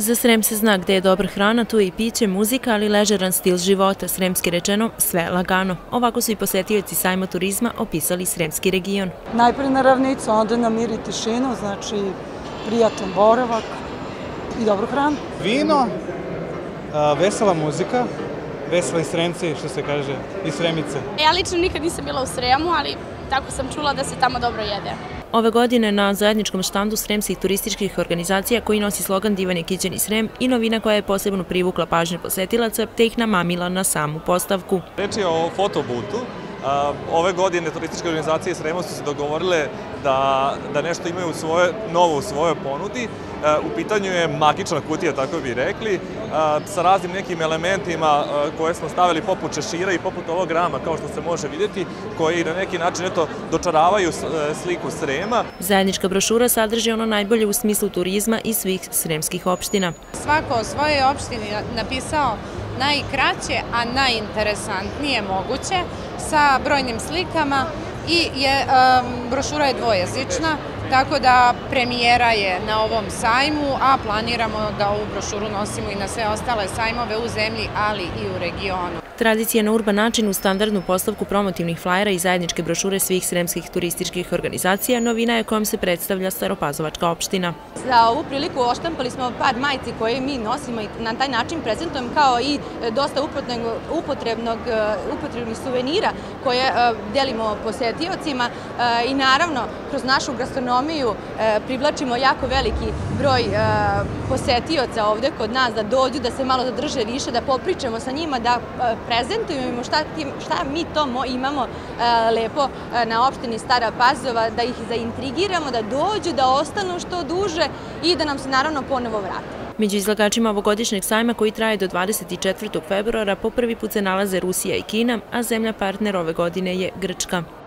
Za Srem se zna gde je dobra hrana, tu je i piće, muzika, ali ležeran stil života, sremski rečeno, sve lagano. Ovako su i posetioci sajma turizma opisali sremski region. Najprej na ravnicu, onda na mir i tišinu, znači prijatan boravak i dobru hranu. Vino, vesela muzika, veseli sremci, što se kaže, i sremice. Ja lično nikad nisam bila u Sremu, ali tako sam čula da se tamo dobro jede. Ove godine na zajedničkom štandu sremskih turističkih organizacija koji nosi slogan Divan je kićeni Srem i novina koja je posebno privukla pažnje posetilaca te ih namamila na samu postavku. Reč je o fotobutu. Ove godine turističke organizacije Srema su se dogovorile da, da nešto imaju u svoje, novo u svojoj ponudi. U pitanju je magična kutija, tako bi rekli, sa raznim nekim elementima koje smo stavili poput češira i poput ovog rama, kao što se može vidjeti, koji na neki način eto, dočaravaju sliku Srema. Zajednička brošura sadrži ono najbolje u smislu turizma i svih sremskih opština. Svako o svojoj opštini napisao najkraće, a najinteresantnije moguće, sa brojnim slikama i je, brošura je dvojezična, tako da premijera je na ovom sajmu, a planiramo da ovu brošuru nosimo i na sve ostale sajmove u zemlji, ali i u regionu. Tradicija na urban način u standardnu postavku promotivnih flajera i zajedničke brošure svih sremskih turističkih organizacija novina je kojom se predstavlja Staropazovačka opština. Za ovu priliku oštampali smo par majici koje mi nosimo i na taj način prezentujem kao i dosta upotrebnog, upotrebnih suvenira koje delimo posetiocima i naravno kroz našu gastronomiju privlačimo jako veliki broj posetioca ovde kod nas da dođu, da se malo zadrže više, da popričamo sa njima, da prezentujemo šta, šta mi to imamo e, lepo e, na opštini Stara Pazova, da ih zaintrigiramo, da dođu, da ostanu što duže i da nam se naravno ponovo vrate. Među izlagačima ovogodišnjeg sajma koji traje do 24. februara po prvi put se nalaze Rusija i Kina, a zemlja partner ove godine je Grčka.